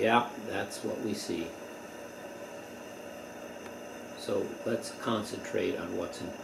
Yeah, that's what we see. So let's concentrate on what's important.